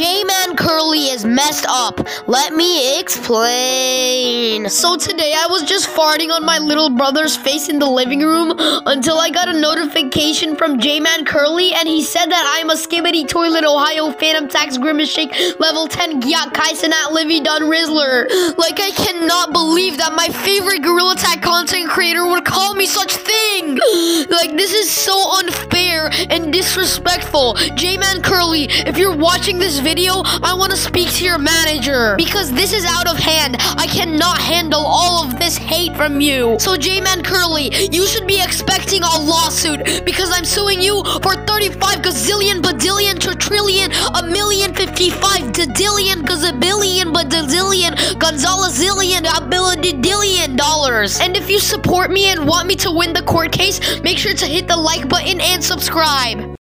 J-Man Curly is messed up. Let me explain. So today I was just farting on my little brother's face in the living room until I got a notification from J-Man Curly and he said that I'm a Skibidi Toilet Ohio Fanum Tax Grimace Shake level 10 Gyak Kaisen at Livvy Dunne Rizzler. Like I cannot believe that my favorite Gorilla Tag content creator would call me such thing. like this is so unfair and disrespectful. J-Man Curly, if you're watching this video, I want to speak to your manager because this is out of hand. I cannot handle all of this hate from you. So J-Man Curly, you should be expecting a lawsuit because I'm suing you for 35 gazillion, badillion, trillion, a million, 55 dadillion, gazabillion, badillion, gonzalezillion, a billion dollars. And if you support me and want me to win the court case, make sure to hit the like button and subscribe.